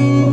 you.